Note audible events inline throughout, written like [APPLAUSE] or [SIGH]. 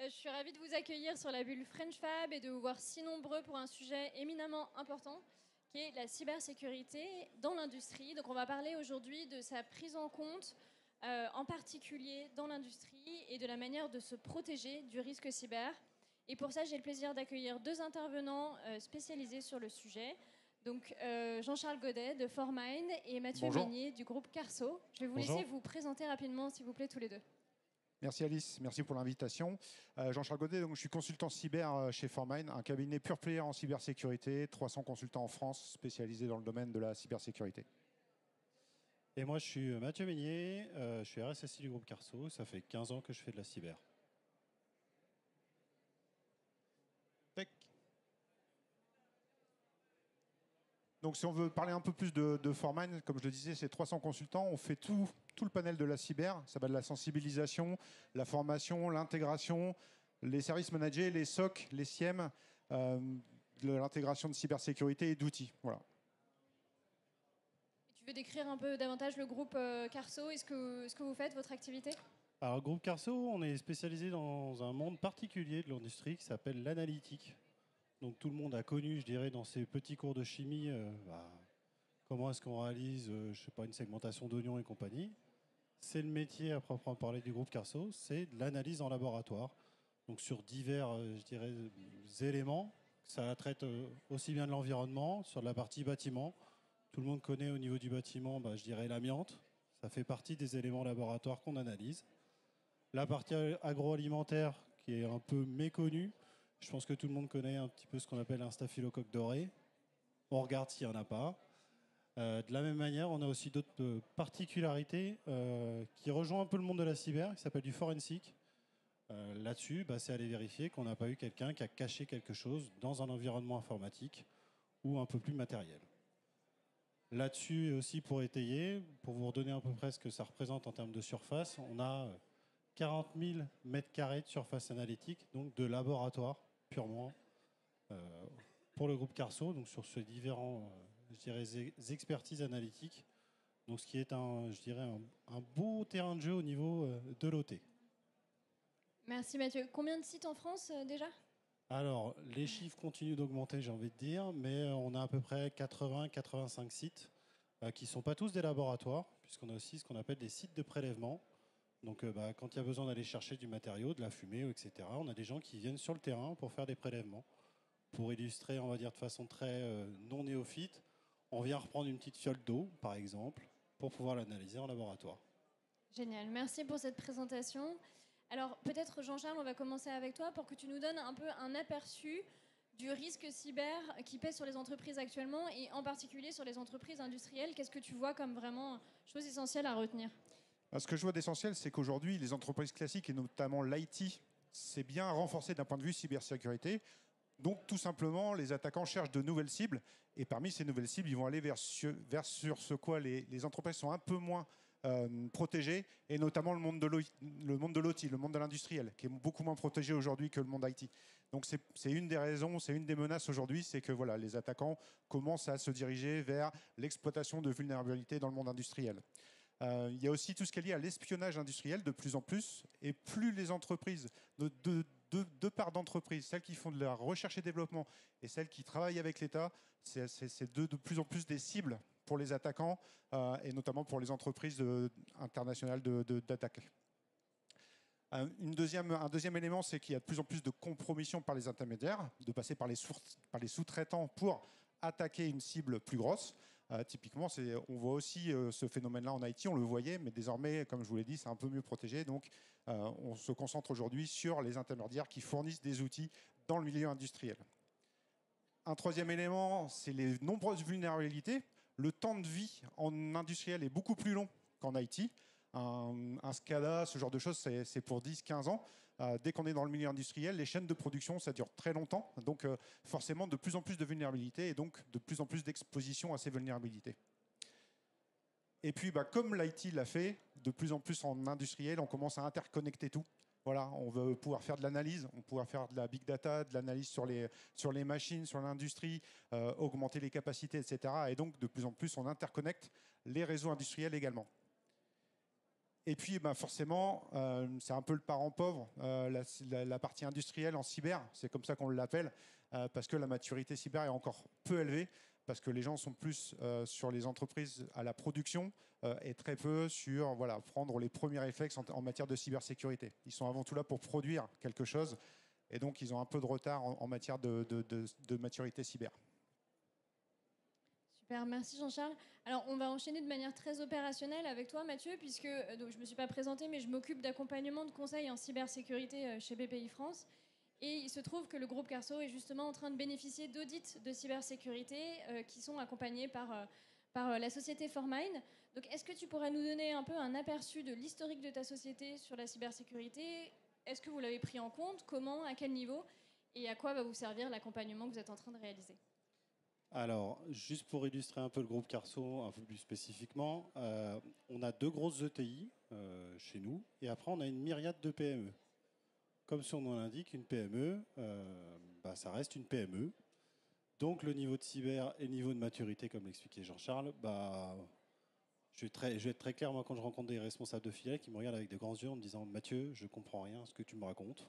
Euh, je suis ravie de vous accueillir sur la bulle French Fab et de vous voir si nombreux pour un sujet éminemment important qui est la cybersécurité dans l'industrie. Donc on va parler aujourd'hui de sa prise en compte, euh, en particulier dans l'industrie, et de la manière de se protéger du risque cyber. Et pour ça, j'ai le plaisir d'accueillir deux intervenants euh, spécialisés sur le sujet. Donc euh, Jean-Charles Godet de Formine et Mathieu Bonjour. Du groupe Carso. Je vais vous Bonjour. laisser vous présenter rapidement, s'il vous plaît, tous les deux. Merci Alice, merci pour l'invitation. Euh, Jean-Charles Godet, donc, je suis consultant cyber euh, chez Formine, un cabinet pure player en cybersécurité, 300 consultants en France spécialisés dans le domaine de la cybersécurité. Et moi, je suis Mathieu Meignier, euh, je suis RSSI du groupe Carso. Ça fait 15 ans que je fais de la cyber. Tac. Donc si on veut parler un peu plus de, de Formine, comme je le disais, c'est 300 consultants, on fait tout, tout le panel de la cyber, ça va de la sensibilisation, la formation, l'intégration, les services managés, les SOC, les SIEM, euh, de l'intégration de cybersécurité et d'outils. Voilà. Tu veux décrire un peu davantage le groupe euh, Carso et ce que, ce que vous faites, votre activité? Alors, le groupe Carso, on est spécialisé dans un monde particulier de l'industrie qui s'appelle l'analytique. Donc, tout le monde a connu, je dirais, dans ses petits cours de chimie, euh, bah, comment est-ce qu'on réalise, euh, je sais pas, une segmentation d'oignons et compagnie. C'est le métier à proprement parler du groupe Carso, c'est l'analyse en laboratoire. Donc, sur divers, euh, je dirais, éléments. Ça traite euh, aussi bien de l'environnement, sur la partie bâtiment. Tout le monde connaît au niveau du bâtiment, bah, je dirais, l'amiante. Ça fait partie des éléments laboratoires qu'on analyse. La partie agroalimentaire, qui est un peu méconnue, je pense que tout le monde connaît un petit peu ce qu'on appelle un staphylocoque doré. On regarde s'il n'y en a pas. Euh, de la même manière, on a aussi d'autres euh, particularités euh, qui rejoignent un peu le monde de la cyber, qui s'appelle du forensic. Là-dessus, bah, c'est aller vérifier qu'on n'a pas eu quelqu'un qui a caché quelque chose dans un environnement informatique ou un peu plus matériel. Là-dessus aussi, pour étayer, pour vous redonner à peu près ce que ça représente en termes de surface, on a euh, 40 000 mètres carrés de surface analytique, donc de laboratoire purement euh, pour le groupe Carso, donc sur ces différents, euh, je dirais, ex- expertises analytiques. Donc ce qui est un, je dirais, un, un beau terrain de jeu au niveau euh, de l'OT. Merci Mathieu. Combien de sites en France déjà? Alors, les chiffres continuent d'augmenter, j'ai envie de dire, mais on a à peu près 80-85 sites qui ne sont pas tous des laboratoires, puisqu'on a aussi ce qu'on appelle des sites de prélèvement. Donc, euh, bah, quand il y a besoin d'aller chercher du matériau, de la fumée, etc., on a des gens qui viennent sur le terrain pour faire des prélèvements. Pour illustrer, on va dire de façon très euh, non néophyte, on vient reprendre une petite fiole d'eau, par exemple, pour pouvoir l'analyser en laboratoire. Génial, merci pour cette présentation. Alors peut-être Jean-Charles, on va commencer avec toi pour que tu nous donnes un peu un aperçu du risque cyber qui pèse sur les entreprises actuellement et en particulier sur les entreprises industrielles. Qu'est-ce que tu vois comme vraiment chose essentielle à retenir? Ce que je vois d'essentiel, c'est qu'aujourd'hui, les entreprises classiques, et notamment l'IT, c'est bien renforcé d'un point de vue cybersécurité. Donc, tout simplement, les attaquants cherchent de nouvelles cibles. Et parmi ces nouvelles cibles, ils vont aller vers, sur ce quoi les, entreprises sont un peu moins euh, protégées, et notamment le monde de l'OT, le monde de l'industriel, qui est beaucoup moins protégé aujourd'hui que le monde IT. Donc, c'est une des raisons, c'est une des menaces aujourd'hui, c'est que voilà, les attaquants commencent à se diriger vers l'exploitation de vulnérabilités dans le monde industriel. Euh, il y a aussi tout ce qui est lié à l'espionnage industriel de plus en plus. Et plus les entreprises, de de, d'entreprises, celles qui font de la recherche et développement et celles qui travaillent avec l'État, c'est de, plus en plus des cibles pour les attaquants euh, et notamment pour les entreprises euh, internationales d'attaque. Un, une deuxième, un deuxième élément, c'est qu'il y a de plus en plus de compromission par les intermédiaires, de passer par les sous-traitants pour attaquer une cible plus grosse. Euh, typiquement, on voit aussi euh, ce phénomène-là en Haïti, on le voyait, mais désormais, comme je vous l'ai dit, c'est un peu mieux protégé. Donc, euh, on se concentre aujourd'hui sur les intermédiaires qui fournissent des outils dans le milieu industriel. Un troisième élément, c'est les nombreuses vulnérabilités. Le temps de vie en industriel est beaucoup plus long qu'en IT. Un, un SCADA, ce genre de choses, c'est pour 10-15 ans. Euh, dès qu'on est dans le milieu industriel, les chaînes de production, ça dure très longtemps. Donc euh, forcément, de plus en plus de vulnérabilités et donc de plus en plus d'exposition à ces vulnérabilités. Et puis, bah, comme l'IT l'a fait, de plus en plus en industriel, on commence à interconnecter tout. Voilà, on veut pouvoir faire de l'analyse, on pouvoir faire de la big data, de l'analyse sur les, sur les machines, sur l'industrie, euh, augmenter les capacités, etc. Et donc, de plus en plus, on interconnecte les réseaux industriels également. Et puis, ben forcément, euh, c'est un peu le parent pauvre, euh, la, partie industrielle en cyber, c'est comme ça qu'on l'appelle, euh, parce que la maturité cyber est encore peu élevée, parce que les gens sont plus sur les entreprises à la production et très peu sur voilà, prendre les premiers réflexes en, matière de cybersécurité. Ils sont avant tout là pour produire quelque chose, et donc ils ont un peu de retard en, matière de maturité cyber merci Jean-Charles. Alors, on va enchaîner de manière très opérationnelle avec toi, Mathieu, puisque euh, je ne me suis pas présentée, mais je m'occupe d'accompagnement de conseils en cybersécurité euh, chez BPI France. Et il se trouve que le groupe Carso est justement en train de bénéficier d'audits de cybersécurité euh, qui sont accompagnés par, par la société Formine. Donc, est-ce que tu pourrais nous donner un peu un aperçu de l'historique de ta société sur la cybersécurité? Est-ce que vous l'avez pris en compte? Comment? À quel niveau? Et à quoi va vous servir l'accompagnement que vous êtes en train de réaliser? Alors, juste pour illustrer un peu le groupe Carso, un peu plus spécifiquement, euh, on a deux grosses ETI euh, chez nous, et après on a une myriade de PME. Comme son nom l'indique, une PME, euh, bah, ça reste une PME. Donc le niveau de cyber et le niveau de maturité, comme l'expliquait Jean-Charles, bah, je, vais être très clair, moi quand je rencontre des responsables de filiales qui me regardent avec des grands yeux en me disant Mathieu, je comprends rien à ce que tu me racontes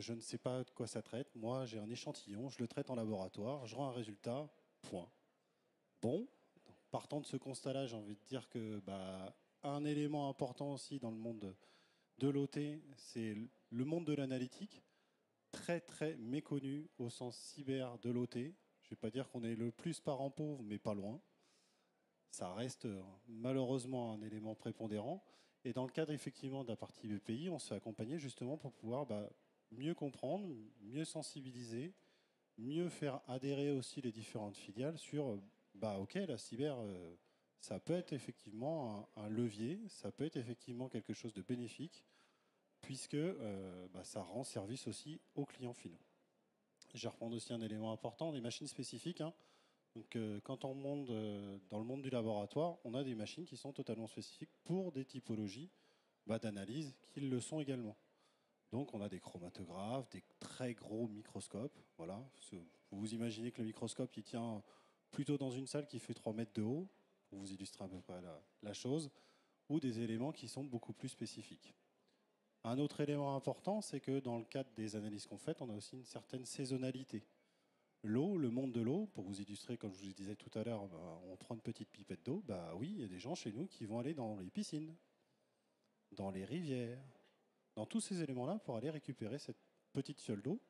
je ne sais pas de quoi ça traite. Moi, j'ai un échantillon, je le traite en laboratoire, je rends un résultat, point. Bon, partant de ce constat-là, j'ai envie de dire que bah, un élément important aussi dans le monde de l'OT, c'est le monde de l'analytique, très très méconnu au sens cyber de l'OT. Je ne vais pas dire qu'on est le plus parent pauvre, mais pas loin. Ça reste malheureusement un élément prépondérant. Et dans le cadre effectivement de la partie BPI, on se fait accompagner justement pour pouvoir bah, mieux comprendre, mieux sensibiliser, mieux faire adhérer aussi les différentes filiales sur, bah ok, la cyber, euh, ça peut être effectivement un, levier, ça peut être effectivement quelque chose de bénéfique, puisque euh, bah, ça rend service aussi aux clients finaux. Je vais reprendre aussi un élément important, des machines spécifiques. Hein. Donc, euh, quand on monte dans le monde du laboratoire, on a des machines qui sont totalement spécifiques pour des typologies bah, d'analyse qui le sont également. Donc on a des chromatographes, des très gros microscopes. Voilà. Vous imaginez que le microscope il tient plutôt dans une salle qui fait 3 mètres de haut, pour vous illustrer un peu près la, chose, ou des éléments qui sont beaucoup plus spécifiques. Un autre élément important, c'est que dans le cadre des analyses qu'on fait, on a aussi une certaine saisonnalité. L'eau, le monde de l'eau, pour vous illustrer, comme je vous disais tout à l'heure, bah, on prend une petite pipette d'eau, bah oui, il y a des gens chez nous qui vont aller dans les piscines, dans les rivières, dans tous ces éléments-là pour aller récupérer cette petite fiole d'eau.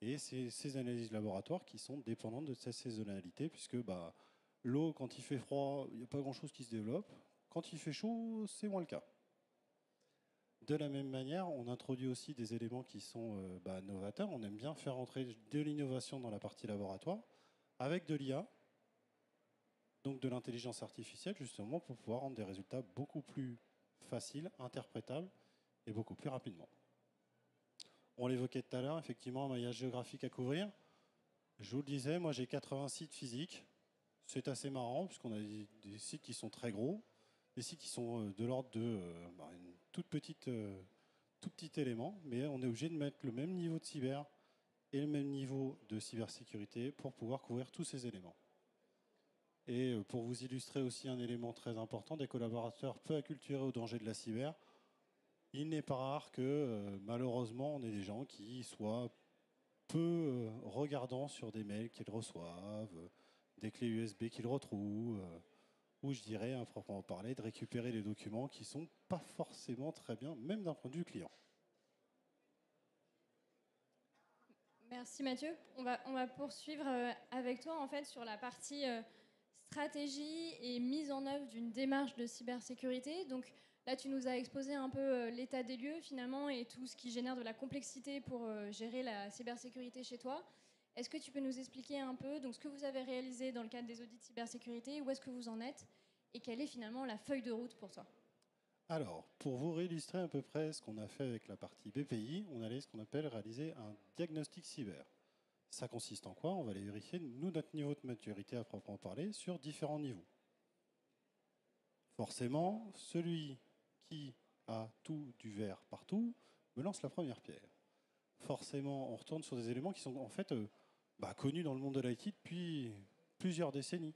Et c'est ces analyses laboratoires qui sont dépendantes de cette saisonnalité, puisque bah, l'eau, quand il fait froid, il n'y a pas grand-chose qui se développe. Quand il fait chaud, c'est moins le cas. De la même manière, on introduit aussi des éléments qui sont euh, bah, novateurs. On aime bien faire entrer de l'innovation dans la partie laboratoire avec de l'IA, donc de l'intelligence artificielle, justement, pour pouvoir rendre des résultats beaucoup plus faciles, interprétables et beaucoup plus rapidement. On l'évoquait tout à l'heure, effectivement, un maillage géographique à couvrir. Je vous le disais, moi j'ai 80 sites physiques. C'est assez marrant puisqu'on a des, sites qui sont très gros, des sites qui sont euh, de l'ordre de euh, bah, toute petite, euh, tout petit élément, mais on est obligé de mettre le même niveau de cyber et le même niveau de cybersécurité pour pouvoir couvrir tous ces éléments. Et pour vous illustrer aussi un élément très important, des collaborateurs peu acculturés au danger de la cyber, il n'est pas rare que euh, malheureusement on ait des gens qui soient peu euh, regardants sur des mails qu'ils reçoivent, euh, des clés USB qu'ils retrouvent, ou je dirais, à proprement parler, de récupérer des documents qui ne sont pas forcément très bien, même d'un point de vue client. Merci Mathieu. On va, on va poursuivre avec toi en fait sur la partie stratégie et mise en œuvre d'une démarche de cybersécurité. Donc, Là, tu nous as exposé un peu euh, l'état des lieux finalement et tout ce qui génère de la complexité pour euh, gérer la cybersécurité chez toi. Est-ce que tu peux nous expliquer un peu donc, ce que vous avez réalisé dans le cadre des audits de cybersécurité, où est-ce que vous en êtes et quelle est finalement la feuille de route pour toi? Alors, pour vous réillustrer à peu près ce qu'on a fait avec la partie BPI, on allait ce qu'on appelle réaliser un diagnostic cyber. Ça consiste en quoi? On va aller vérifier, nous, notre niveau de maturité à proprement parler, sur différents niveaux. Forcément, celui qui a tout du vert partout me lance la première pierre. Forcément, on retourne sur des éléments qui sont en fait euh, bah, connus dans le monde de l'IT depuis plusieurs décennies.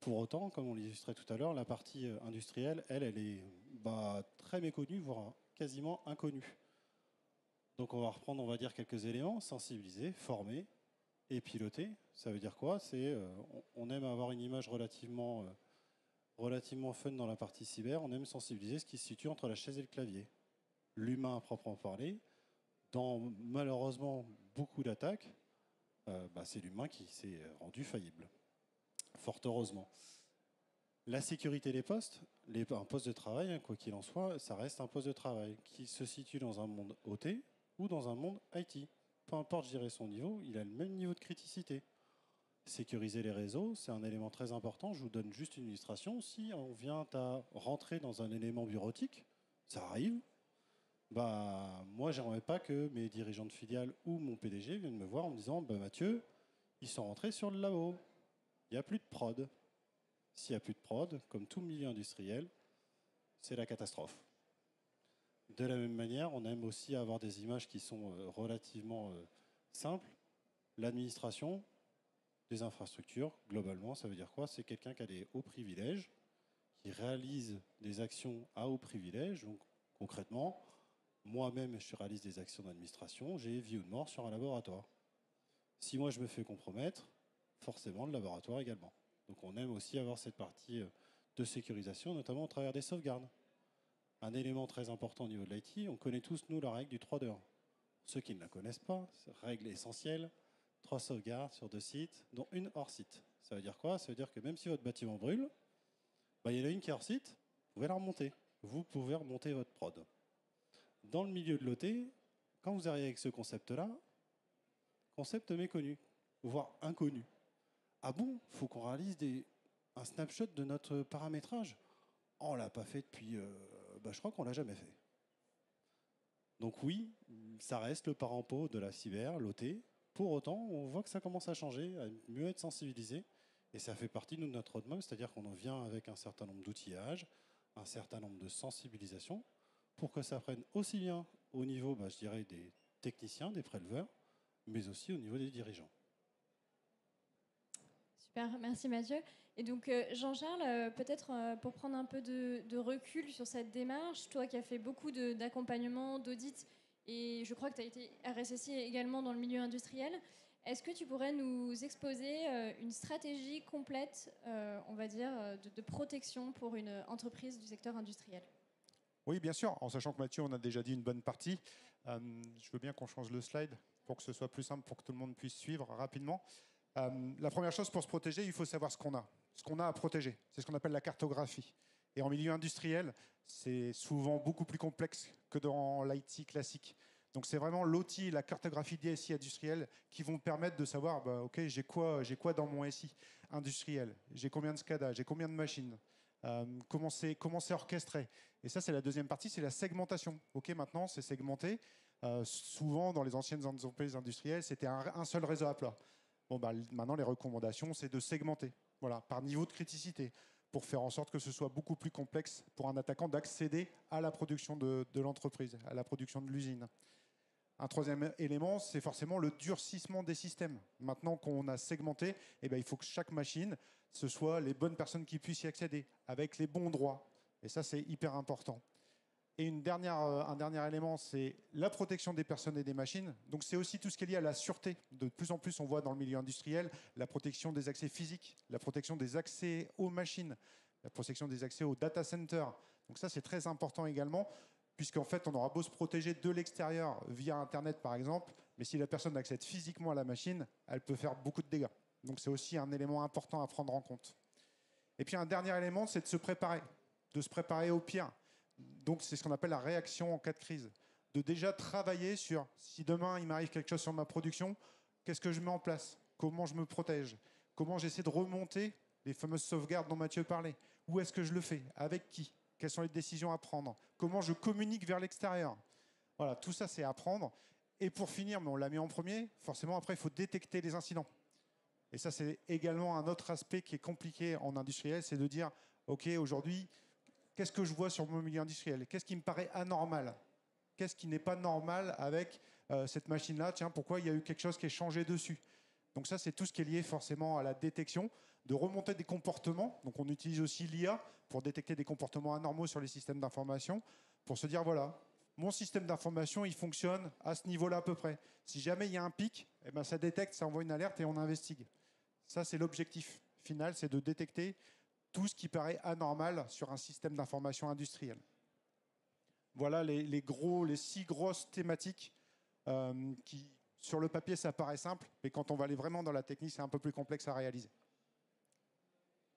Pour autant, comme on l'illustrait tout à l'heure, la partie euh, industrielle, elle, elle est bah, très méconnu, voire quasiment inconnu. Donc on va reprendre, on va dire, quelques éléments, sensibiliser, former et piloter. Ça veut dire quoi? C'est euh, on aime avoir une image relativement, relativement fun dans la partie cyber, on aime sensibiliser ce qui se situe entre la chaise et le clavier. L'humain à proprement parler, dans malheureusement beaucoup d'attaques, euh, bah, c'est l'humain qui s'est rendu faillible. Fort heureusement. La sécurité des postes, un poste de travail, hein, quoi qu'il en soit, ça reste un poste de travail qui se situe dans un monde OT ou dans un monde IT. Peu importe, je dirais, son niveau, il a le même niveau de criticité. Sécuriser les réseaux, c'est un élément très important. Je vous donne juste une illustration. Si on vient à rentrer dans un élément bureautique, ça arrive. Bah, moi, j'aimerais pas que mes dirigeants de filiale ou mon PDG viennent me voir en me disant bah, Mathieu, ils sont rentrés sur le labo. Il n'y a plus de prod. S'il n'y a plus de prod, comme tout milieu industriel, c'est la catastrophe. De la même manière, on aime aussi avoir des images qui sont euh, relativement euh, simples. L'administration des infrastructures, globalement, ça veut dire quoi? C'est quelqu'un qui a des hauts privilèges, qui réalise des actions à hauts privilèges. Donc, concrètement, moi-même, je réalise des actions d'administration, j'ai vie ou de mort sur un laboratoire. Si moi, je me fais compromettre, forcément, le laboratoire également. Donc on aime aussi avoir cette partie euh, de sécurisation, notamment au travers des sauvegardes. Un élément très important au niveau de l'IT, on connaît tous, nous, la règle du 3 2 Ceux qui ne la connaissent pas, règle essentielle, trois sauvegardes sur deux sites, dont une hors site. Ça veut dire quoi? Ça veut dire que même si votre bâtiment brûle, bah, il y en a une qui est hors site, vous pouvez la remonter. Vous pouvez remonter votre prod. Dans le milieu de l'OT, quand vous arrivez avec ce concept-là, concept méconnu, voire inconnu. Ah bon, faut qu'on réalise des, un snapshot de notre paramétrage? On l'a pas fait depuis, euh, bah, je crois qu'on l'a jamais fait. Donc oui, ça reste le parent pot de la cyber, l'OT. Pour autant, on voit que ça commence à changer, à mieux être sensibilisé. Et ça fait partie de notre roadmap, c'est-à-dire qu'on en vient avec un certain nombre d'outillages, un certain nombre de sensibilisations, pour que ça prenne aussi bien au niveau, bah, je dirais, des techniciens, des préleveurs, mais aussi au niveau des dirigeants. Super, merci Mathieu. Et donc euh, Jean-Charles, euh, peut-être euh, pour prendre un peu de, recul sur cette démarche, toi qui as fait beaucoup d'accompagnement, d'audit, et je crois que tu as été RSSI également dans le milieu industriel, est-ce que tu pourrais nous exposer une stratégie complète, on va dire, de, de, protection pour une entreprise du secteur industriel? Oui, bien sûr, en sachant que Mathieu, on a déjà dit une bonne partie. je veux bien qu'on change le slide pour que ce soit plus simple, pour que tout le monde puisse suivre rapidement. Euh, la première chose pour se protéger, il faut savoir ce qu'on a, ce qu'on a à protéger. C'est ce qu'on appelle la cartographie. Et en milieu industriel, c'est souvent beaucoup plus complexe que dans l'IT classique. Donc c'est vraiment l'outil, la cartographie DSI industrielle qui vont permettre de savoir, bah, ok, j'ai quoi, j'ai quoi dans mon SI industriel, j'ai combien de SCADA, j'ai combien de machines, euh, comment c'est orchestré? Et ça c'est la deuxième partie, c'est la segmentation. Ok, maintenant c'est segmenté. Euh, souvent dans les anciennes entreprises industrielles, c'était un, seul réseau à plat. Bon, bah, maintenant, les recommandations, c'est de segmenter voilà, par niveau de criticité pour faire en sorte que ce soit beaucoup plus complexe pour un attaquant d'accéder à la production de, l'entreprise, à la production de l'usine. Un troisième élément, c'est forcément le durcissement des systèmes. Maintenant qu'on a segmenté, eh bien, il faut que chaque machine, ce soit les bonnes personnes qui puissent y accéder, avec les bons droits. Et ça, c'est hyper important. Et euh, un dernier élément, c'est la protection des personnes et des machines. Donc c'est aussi tout ce qui est lié à la sûreté. De plus en plus, on voit dans le milieu industriel la protection des accès physiques, la protection des accès aux machines, la protection des accès aux data centers. Donc ça, c'est très important également, puisqu'en fait, on aura beau se protéger de l'extérieur via Internet, par exemple, mais si la personne accède physiquement à la machine, elle peut faire beaucoup de dégâts. Donc c'est aussi un élément important à prendre en compte. Et puis un dernier élément, c'est de se préparer, de se préparer au pire donc c'est ce qu'on appelle la réaction en cas de crise. De déjà travailler sur si demain il m'arrive quelque chose sur ma production, qu'est-ce que je mets en place? Comment je me protège? Comment j'essaie de remonter les fameuses sauvegardes dont Mathieu parlait? Où est-ce que je le fais? Avec qui? Quelles sont les décisions à prendre? Comment je communique vers l'extérieur? Voilà, tout ça c'est à prendre. Et pour finir, mais on l'a mis en premier, forcément après il faut détecter les incidents. Et ça c'est également un autre aspect qui est compliqué en industriel, c'est de dire, OK, aujourd'hui, Qu'est-ce que je vois sur mon milieu industriel? Qu'est-ce qui me paraît anormal? Qu'est-ce qui n'est pas normal avec euh, cette machine-là? Tiens, pourquoi il y a eu quelque chose qui est changé dessus? Donc ça, c'est tout ce qui est lié forcément à la détection, de remonter des comportements. Donc on utilise aussi l'IA pour détecter des comportements anormaux sur les systèmes d'information, pour se dire, voilà, mon système d'information, il fonctionne à ce niveau-là à peu près. Si jamais il y a un pic, eh ben, ça détecte, ça envoie une alerte et on investigue. Ça, c'est l'objectif final, c'est de détecter tout ce qui paraît anormal sur un système d'information industriel. Voilà les, gros, les six grosses thématiques euh, qui, sur le papier, ça paraît simple, mais quand on va aller vraiment dans la technique, c'est un peu plus complexe à réaliser.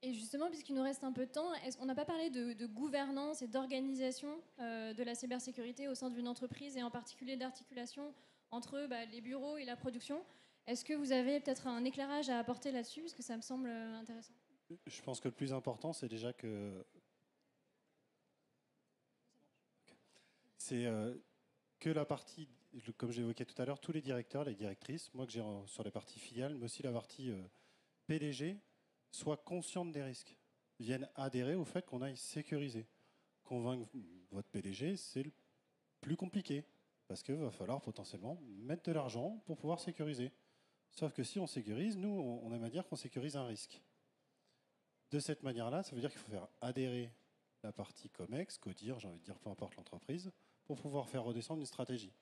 Et justement, puisqu'il nous reste un peu de temps, on n'a pas parlé de, gouvernance et d'organisation euh, de la cybersécurité au sein d'une entreprise et en particulier d'articulation entre bah, les bureaux et la production? Est-ce que vous avez peut-être un éclairage à apporter là-dessus? Parce que ça me semble euh, intéressant. Je pense que le plus important, c'est déjà que. C'est euh, que la partie, comme j'évoquais tout à l'heure, tous les directeurs, les directrices, moi que j'ai sur les parties filiales, mais aussi la partie PDG, soient conscientes des risques, viennent adhérer au fait qu'on aille sécuriser. Convaincre votre PDG, c'est le plus compliqué, parce qu'il va falloir potentiellement mettre de l'argent pour pouvoir sécuriser. Sauf que si on sécurise, nous, on aime à dire qu'on sécurise un risque. De cette manière-là, ça veut dire qu'il faut faire adhérer la partie COMEX, CODIR, j'ai envie de dire peu importe l'entreprise, pour pouvoir faire redescendre une stratégie.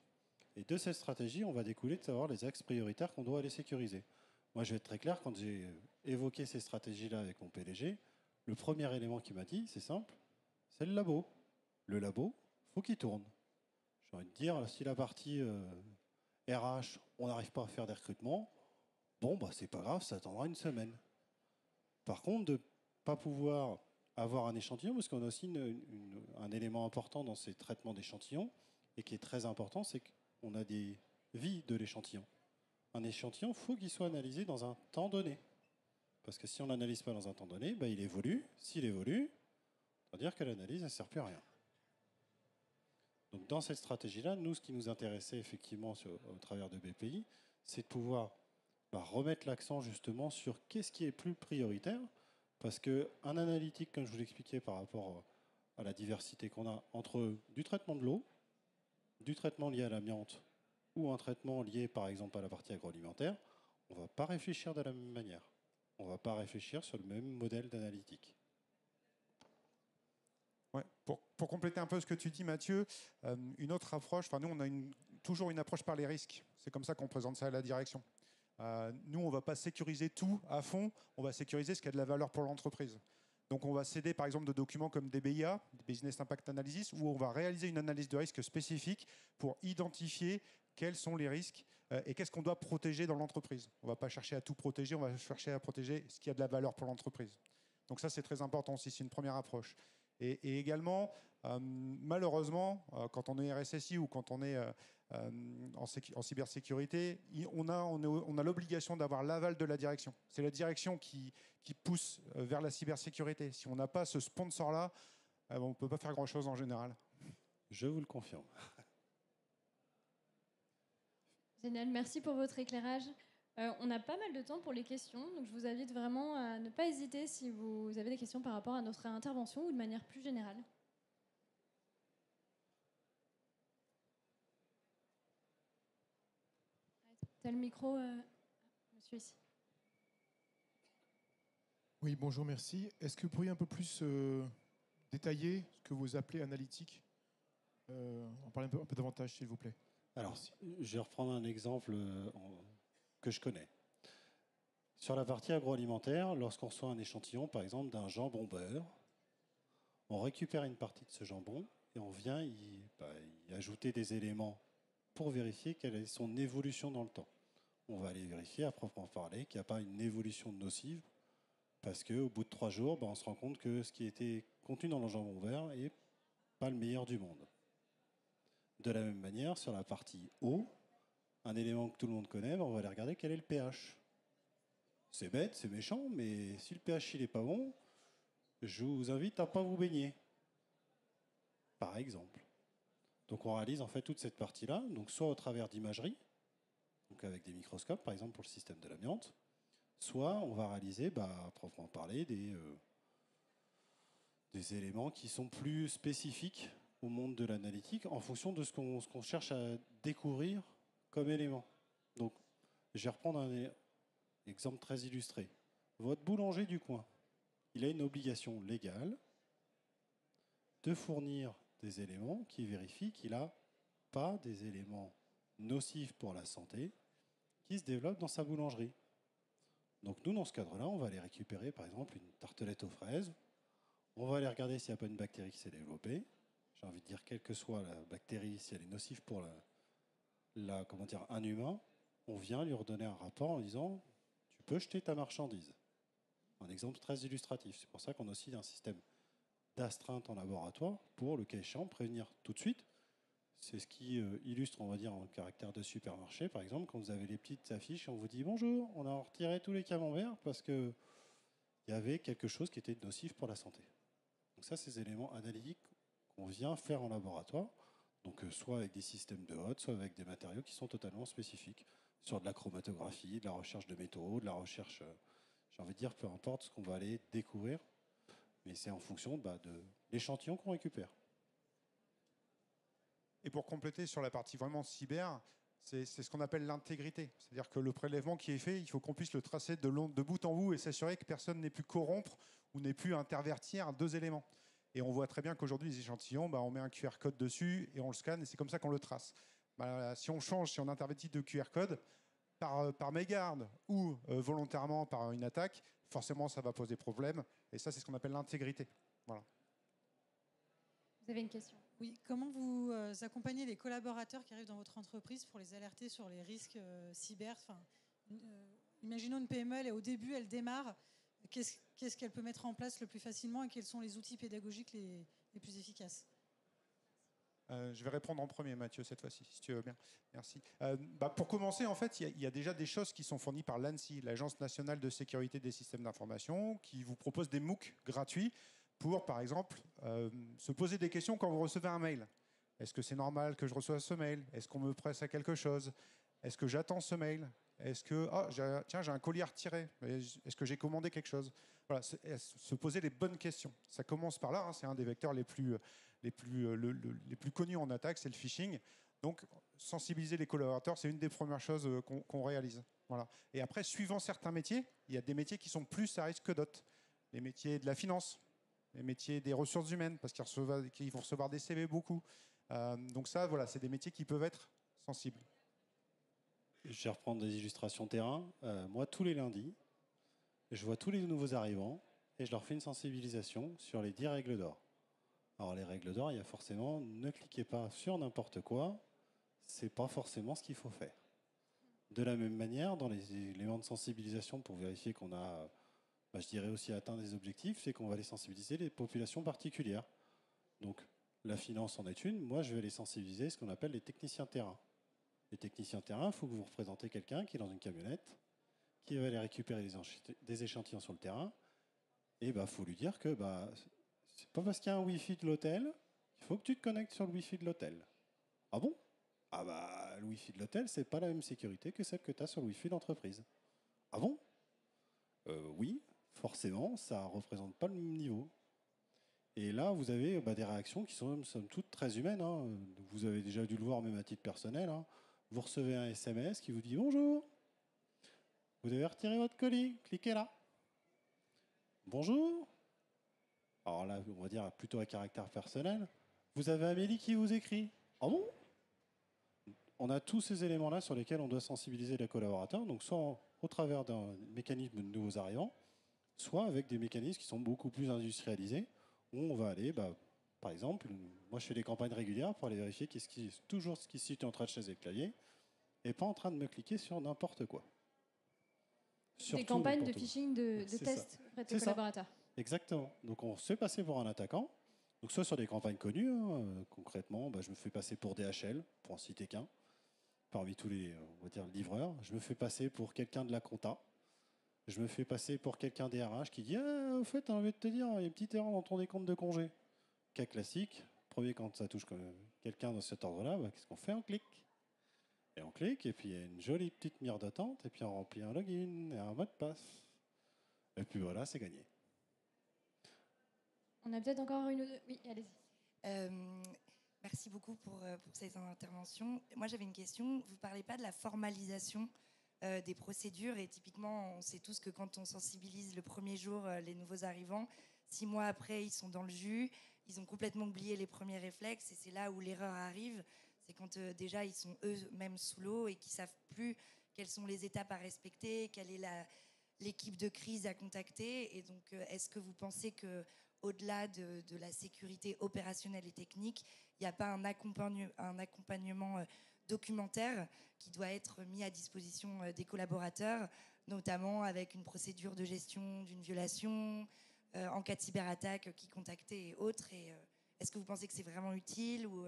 Et de cette stratégie, on va découler de savoir les axes prioritaires qu'on doit aller sécuriser. Moi, je vais être très clair, quand j'ai évoqué ces stratégies-là avec mon PDG, le premier élément qui m'a dit, c'est simple, c'est le labo. Le labo, faut qu'il tourne. J'ai envie de dire, si la partie RH, euh, on n'arrive pas à faire des recrutements, bon, bah, c'est pas grave, ça attendra une semaine. Par contre, de pas pouvoir avoir un échantillon, parce qu'on a aussi un élément important dans ces traitements d'échantillons, et qui est très important, c'est qu'on a des vies de l'échantillon un échantillon, faut qu'il soit analysé dans un temps donné. Parce que si on n'analyse pas dans un temps donné, bah, il évolue. S'il évolue, ça veut dire que l'analyse ne sert plus à rien. Donc dans cette stratégie-là, nous, ce qui nous intéressait effectivement au travers de BPI, c'est de pouvoir bah, remettre l'accent justement sur qu'est-ce qui est plus prioritaire. Parce qu'un analytique, comme je vous l'expliquais par rapport à la diversité qu'on a entre du traitement de l'eau, du traitement lié à l'amiante ou un traitement lié par exemple à la partie agroalimentaire, on ne va pas réfléchir de la même manière. On ne va pas réfléchir sur le même modèle d'analytique. Pour, compléter un peu ce que tu dis, Mathieu, euh, une autre approche, enfin nous on a toujours une approche par les risques. C'est comme ça qu'on présente ça à la direction. Euh, nous, on ne va pas sécuriser tout à fond, on va sécuriser ce qui a de la valeur pour l'entreprise. Donc on va céder par exemple de documents comme des BIA, des Business Impact Analysis, où on va réaliser une analyse de risque spécifique pour identifier quels sont les risques euh, et qu'est-ce qu'on doit protéger dans l'entreprise. On ne va pas chercher à tout protéger, on va chercher à protéger ce qui a de la valeur pour l'entreprise. Donc ça, c'est très important aussi, c'est une première approche. Et, également, euh, malheureusement, quand on est RSSI ou quand on est en, cybersécurité, on a, on a l'obligation d'avoir l'aval de la direction. C'est la direction qui, qui pousse vers la cybersécurité. Si on n'a pas ce sponsor-là, on ne peut pas faire grand-chose en général. Je vous le confirme. Génial, merci pour votre éclairage. Euh, on a pas mal de temps pour les questions, donc je vous invite vraiment à ne pas hésiter si vous avez des questions par rapport à notre intervention ou de manière plus générale. Tel micro, euh, monsieur ici. Oui, bonjour, merci. Est-ce que vous pourriez un peu plus euh, détailler ce que vous appelez analytique En parler un peu davantage, s'il vous plaît? Alors, je vais reprendre un exemple euh, que je connais. Sur la partie agroalimentaire, lorsqu'on reçoit un échantillon, par exemple, d'un jambon beurre, on récupère une partie de ce jambon et on vient y, bah, ajouter des éléments pour vérifier quelle est son évolution dans le temps. On va aller vérifier à proprement parler qu'il n'y a pas une évolution nocive, parce qu'au bout de trois jours, bah, on se rend compte que ce qui était contenu dans le jambon vert n'est pas le meilleur du monde. De la même manière, sur la partie eau, un élément que tout le monde connaît, ben, on va aller regarder quel est le pH. C'est bête, c'est méchant, mais si le pH il est pas bon, je vous invite à pas vous baigner. Par exemple. Donc on réalise en fait toute cette partie-là, donc soit au travers d'imagerie, avec des microscopes par exemple pour le système de l'amiante, soit on va réaliser, bah, à proprement parler, des, euh, éléments qui sont plus spécifiques au monde de l'analytique en fonction de ce qu'on cherche à découvrir comme élément. Donc, je vais reprendre Exemple très illustré. Votre boulanger du coin, il a une obligation légale de fournir des éléments qui vérifient qu'il n'a pas des éléments nocifs pour la santé qui se développent dans sa boulangerie. Donc nous, dans ce cadre-là, on va aller récupérer par exemple une tartelette aux fraises, on va aller regarder s'il n'y a pas une bactérie qui s'est développée. J'ai envie de dire, quelle que soit la bactérie, si elle est nocive pour la, comment dire, un humain, on vient lui redonner un rapport en disant tu peux jeter ta marchandise. Un exemple très illustratif. C'est pour ça qu'on a aussi un système d'astreinte en laboratoire pour, le cas échéant, prévenir tout de suite. C'est ce qui euh, illustre, on va dire, en caractère de supermarché, par exemple, quand vous avez les petites affiches, on vous dit bonjour, on a retiré tous les camemberts parce qu'il y avait quelque chose qui était nocif pour la santé. Donc ça, ces éléments analytiques qu'on vient faire en laboratoire, donc euh, soit avec des systèmes de hot, soit avec des matériaux qui sont totalement spécifiques, sur de la chromatographie, de la recherche de métaux, de la recherche, euh, j'ai envie de dire, peu importe ce qu'on va aller découvrir, mais c'est en fonction bah, de l'échantillon qu'on récupère. Et pour compléter sur la partie vraiment cyber, c'est ce qu'on appelle l'intégrité. C'est-à-dire que le prélèvement qui est fait, il faut qu'on puisse le tracer de, bout en bout et s'assurer que personne n'ait pu corrompre ou n'ait pu intervertir deux éléments. Et on voit très bien qu'aujourd'hui, les échantillons, bah, on met un QR code dessus et on le scanne et c'est comme ça qu'on le trace. Bah, si on change, si on intervertit de QR code, par, euh, par mégarde ou euh, volontairement par une attaque, forcément ça va poser problème. Et ça, c'est ce qu'on appelle l'intégrité. Voilà. Vous avez une question? Oui, comment vous euh, accompagnez les collaborateurs qui arrivent dans votre entreprise pour les alerter sur les risques cyber? Enfin, Imaginons une PME, elle est au début, elle démarre. Qu'est-ce qu'elle peut mettre en place le plus facilement et quels sont les outils pédagogiques les, les plus efficaces? Euh, je vais répondre en premier, Mathieu, cette fois-ci, si tu veux bien. Merci. Euh, bah, pour commencer, en fait, il y, a déjà des choses qui sont fournies par l'ANSI, l'Agence nationale de sécurité des systèmes d'information, qui vous propose des MOOC gratuits pour, par exemple, euh, se poser des questions quand vous recevez un mail. Est-ce que c'est normal que je reçoive ce mail? Est-ce qu'on me presse à quelque chose? Est-ce que j'attends ce mail? Est-ce que, ah, tiens, j'ai un colis à retirer Est-ce que j'ai commandé quelque chose? Voilà, se poser les bonnes questions. Ça commence par là, hein, c'est un des vecteurs les plus les plus, euh, les plus connus en attaque, c'est le phishing. Donc, sensibiliser les collaborateurs, c'est une des premières choses euh, qu'on réalise. Et après, suivant certains métiers, il y a des métiers qui sont plus à risque que d'autres. Les métiers de la finance, les métiers des ressources humaines, parce qu'ils vont recevoir des CV beaucoup. Euh, donc ça, voilà, c'est des métiers qui peuvent être sensibles. Je vais reprendre des illustrations terrain. moi, tous les lundis, je vois tous les nouveaux arrivants et je leur fais une sensibilisation sur les 10 règles d'or. Alors les règles d'or, il y a forcément ne cliquez pas sur n'importe quoi, c'est pas forcément ce qu'il faut faire. De la même manière, dans les éléments de sensibilisation pour vérifier qu'on a, bah, je dirais aussi atteint des objectifs, c'est qu'on va les sensibiliser les populations particulières. Donc la finance en est une, moi je vais les sensibiliser ce qu'on appelle les techniciens terrain. Les techniciens terrain, il faut que vous représentez quelqu'un qui est dans une camionnette, qui va aller récupérer des échantillons sur le terrain, et il bah, faut lui dire que bah, c'est pas parce qu'il y a un Wi-Fi de l'hôtel qu'il faut que tu te connectes sur le Wi-Fi de l'hôtel. Ah bon? Ah bah, le Wi-Fi de l'hôtel, c'est pas la même sécurité que celle que tu as sur le Wi-Fi d'entreprise. Ah bon? Euh, Oui, forcément, ça représente pas le même niveau. Et là, vous avez bah, des réactions qui sont somme toute très humaines. Hein. Vous avez déjà dû le voir même à titre personnel. Hein. Vous recevez un SMS qui vous dit Bonjour, vous devez retirer votre colis, cliquez là. Bonjour, alors là, on va dire plutôt à caractère personnel, vous avez Amélie qui vous écrit. Ah bon? On a tous ces éléments-là sur lesquels on doit sensibiliser les collaborateurs, donc soit au travers d'un mécanisme de nouveaux arrivants, soit avec des mécanismes qui sont beaucoup plus industrialisés, où on va aller, bah, par exemple, moi je fais des campagnes régulières pour aller vérifier qu'est-ce qui, toujours ce qui se situe en train de chaser le clavier, et pas en train de me cliquer sur n'importe quoi. des campagnes de phishing de, de test auprès de collaborateurs. Exactement. Donc on se fait passer pour un attaquant. Donc soit sur des campagnes connues, hein, euh, concrètement, bah, je me fais passer pour DHL, pour en citer qu'un, parmi tous les on va dire, livreurs. Je me fais passer pour quelqu'un de la compta. Je me fais passer pour quelqu'un des RH qui dit ah, au fait, j'ai envie de te dire, il y a une petite erreur dans ton décompte de congé. Cas classique. Premier, quand ça touche quelqu'un dans cet ordre-là, bah, qu'est-ce qu'on fait? On clique. Et on clique, et puis il y a une jolie petite mire d'attente, et puis on remplit un login et un mot de passe. Et puis voilà, c'est gagné. On a peut-être encore une ou deux. Oui, allez-y. Euh, merci beaucoup pour, euh, pour, ces interventions. Moi, j'avais une question. Vous ne parlez pas de la formalisation euh, des procédures. Et typiquement, on sait tous que quand on sensibilise le premier jour les nouveaux arrivants, six mois après, ils sont dans le jus, ils ont complètement oublié les premiers réflexes. Et c'est là où l'erreur arrive. C'est quand déjà ils sont eux-mêmes sous l'eau et qu'ils savent plus quelles sont les étapes à respecter, quelle est la, l'équipe de crise à contacter. Et donc, est-ce que vous pensez que au-delà de, la sécurité opérationnelle et technique, il n'y a pas un, accompagnement, euh, documentaire qui doit être mis à disposition euh, des collaborateurs, notamment avec une procédure de gestion d'une violation, euh, en cas de cyberattaque, qui contacter et autres. Est-ce que vous pensez que c'est vraiment utile ou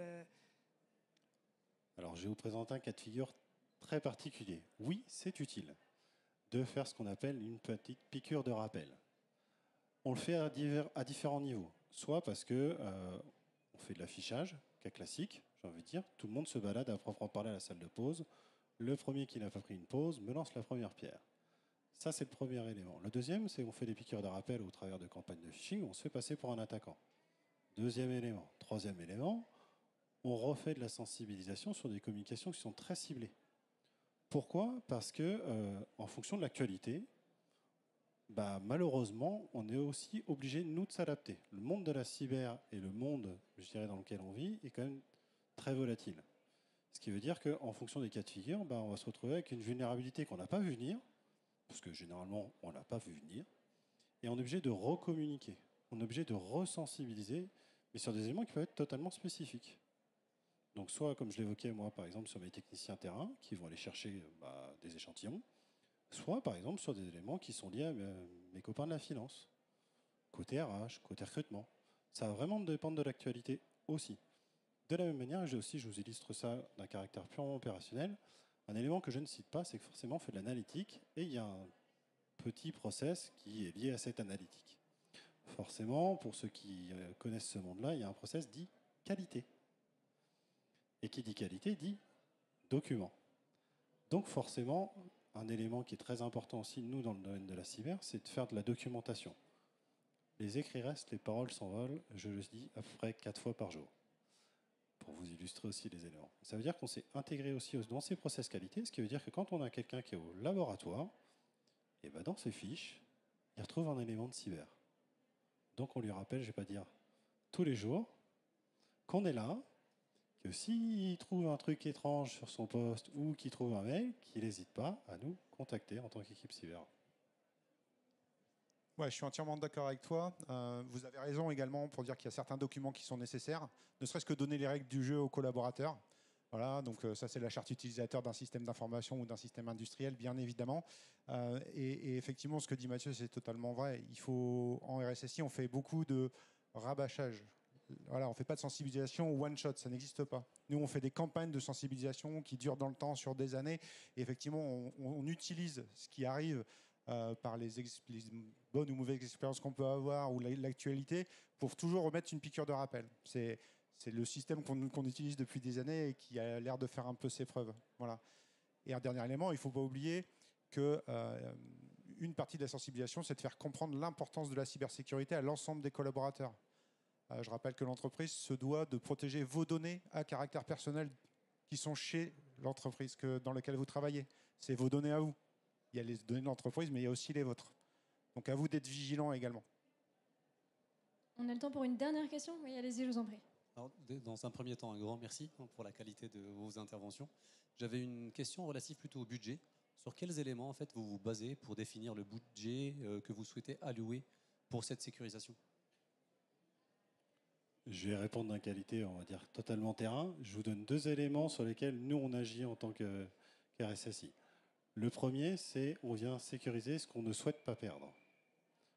Alors, je vais vous présenter un cas de figure très particulier. Oui, c'est utile de faire ce qu'on appelle une petite piqûre de rappel. On le fait à, différents niveaux. Soit parce que euh, on fait de l'affichage, cas classique, j'ai envie de dire, tout le monde se balade à proprement parler à la salle de pause. Le premier qui n'a pas pris une pause me lance la première pierre. Ça, c'est le premier élément. Le deuxième, c'est qu'on fait des piqûres de rappel au travers de campagnes de phishing, on se fait passer pour un attaquant. Deuxième élément. Troisième élément, on refait de la sensibilisation sur des communications qui sont très ciblées. Pourquoi? Parce que, euh, en fonction de l'actualité, bah, malheureusement, on est aussi obligé, nous, de s'adapter. Le monde de la cyber et le monde, je dirais, dans lequel on vit, est quand même très volatile. Ce qui veut dire qu'en fonction des cas de figure, bah, on va se retrouver avec une vulnérabilité qu'on n'a pas vu venir, parce que généralement, on ne l'a pas vu venir, et on est obligé de recommuniquer. On est obligé de resensibiliser, mais sur des éléments qui peuvent être totalement spécifiques. Donc soit, comme je l'évoquais moi, par exemple, sur mes techniciens terrain, qui vont aller chercher bah, des échantillons, soit, par exemple, sur des éléments qui sont liés à mes, mes copains de la finance, côté RH, côté recrutement. Ça va vraiment dépendre de l'actualité aussi. De la même manière, j'ai aussi, je vous illustre ça d'un caractère purement opérationnel, un élément que je ne cite pas, c'est que forcément on fait de l'analytique, et il y a un petit process qui est lié à cette analytique. Forcément, pour ceux qui euh, connaissent ce monde-là, il y a un process dit qualité. Et qui dit qualité dit document. Donc forcément, un élément qui est très important aussi, nous, dans le domaine de la cyber, c'est de faire de la documentation. Les écrits restent, les paroles s'envolent, je le dis à peu près quatre fois par jour, pour vous illustrer aussi les éléments. Ça veut dire qu'on s'est intégré aussi dans ces process qualité, ce qui veut dire que quand on a quelqu'un qui est au laboratoire, et ben dans ses fiches, il retrouve un élément de cyber. Donc on lui rappelle, je ne vais pas dire tous les jours, qu'on est là, s'il trouve un truc étrange sur son poste ou qu'il trouve un mail, qu'il n'hésite pas à nous contacter en tant qu'équipe cyber. Ouais, je suis entièrement d'accord avec toi. Euh, vous avez raison également pour dire qu'il y a certains documents qui sont nécessaires, ne serait-ce que donner les règles du jeu aux collaborateurs. Voilà, donc euh, ça c'est la charte utilisateur d'un système d'information ou d'un système industriel, bien évidemment. Euh, et, et effectivement, ce que dit Mathieu, c'est totalement vrai. Il faut en RSSI, on fait beaucoup de rabâchage. On ne fait pas de sensibilisation one shot, ça n'existe pas. Nous, on fait des campagnes de sensibilisation qui durent dans le temps, sur des années. Et effectivement, on, utilise ce qui arrive euh, par les, bonnes ou mauvaises expériences qu'on peut avoir ou la- l'actualité pour toujours remettre une piqûre de rappel. C'est le système qu'on qu'on utilise depuis des années et qui a l'air de faire un peu ses preuves. Voilà. Et un dernier élément, il ne faut pas oublier que euh, une partie de la sensibilisation, c'est de faire comprendre l'importance de la cybersécurité à l'ensemble des collaborateurs. Euh, je rappelle que l'entreprise se doit de protéger vos données à caractère personnel qui sont chez l'entreprise dans laquelle vous travaillez. C'est vos données à vous. Il y a les données de l'entreprise, mais il y a aussi les vôtres. Donc à vous d'être vigilants également. On a le temps pour une dernière question? Oui, allez-y, je vous en prie. Alors, dans un premier temps, un grand merci hein, pour la qualité de vos interventions. J'avais une question relative plutôt au budget. Sur quels éléments en fait vous vous basez pour définir le budget euh, que vous souhaitez allouer pour cette sécurisation? Je vais répondre d'un qualité, on va dire, totalement terrain. Je vous donne deux éléments sur lesquels nous, on agit en tant que qu'RSSI. Le premier, c'est on vient sécuriser ce qu'on ne souhaite pas perdre.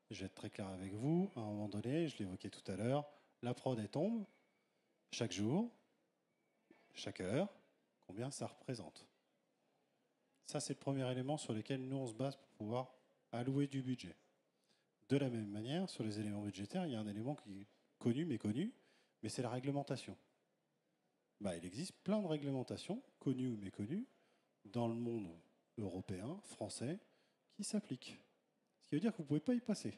Je vais être très clair avec vous. À un moment donné, je l'évoquais tout à l'heure, la prod, elle tombe chaque jour, chaque heure. Combien ça représente? Ça, c'est le premier élément sur lequel nous, on se base pour pouvoir allouer du budget. De la même manière, sur les éléments budgétaires, il y a un élément qui est connu, méconnu, mais c'est la réglementation. Bah, il existe plein de réglementations, connues ou méconnues, dans le monde européen, français, qui s'appliquent. Ce qui veut dire que vous ne pouvez pas y passer.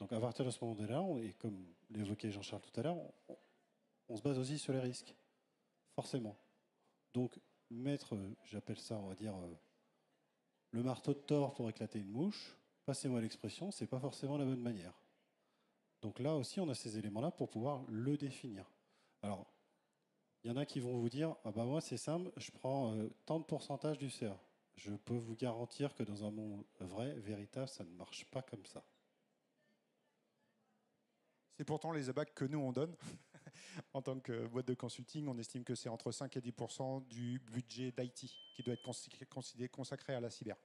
Donc à partir de ce moment-là, et comme l'évoquait Jean-Charles tout à l'heure, on, on se base aussi sur les risques, forcément. Donc mettre, j'appelle ça, on va dire, euh, le marteau de Thor pour éclater une mouche, passez-moi l'expression, c'est pas forcément la bonne manière. Donc là aussi, on a ces éléments-là pour pouvoir le définir. Alors, il y en a qui vont vous dire, ah bah moi c'est simple, je prends euh, tant de pourcentage du CA. Je peux vous garantir que dans un monde vrai, véritable, ça ne marche pas comme ça. C'est pourtant les abacs que nous on donne. [LAUGHS] en tant que boîte de consulting, on estime que c'est entre 5 et 10% du budget d'IT qui doit être consacré à la cyber.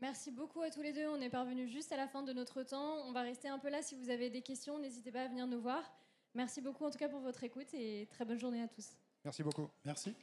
Merci beaucoup à tous les deux. On est parvenu juste à la fin de notre temps. On va rester un peu là. Si vous avez des questions, n'hésitez pas à venir nous voir. Merci beaucoup en tout cas pour votre écoute et très bonne journée à tous. Merci beaucoup. Merci.